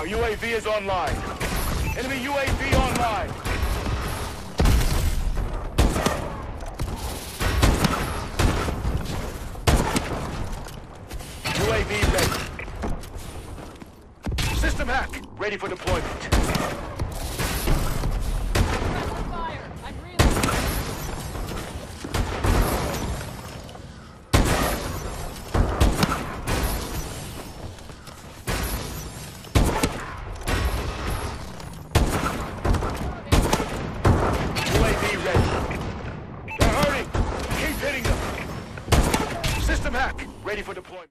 Our UAV is online. Enemy UAV online. UAV ready. System hack, ready for deployment. Hack, ready for deployment.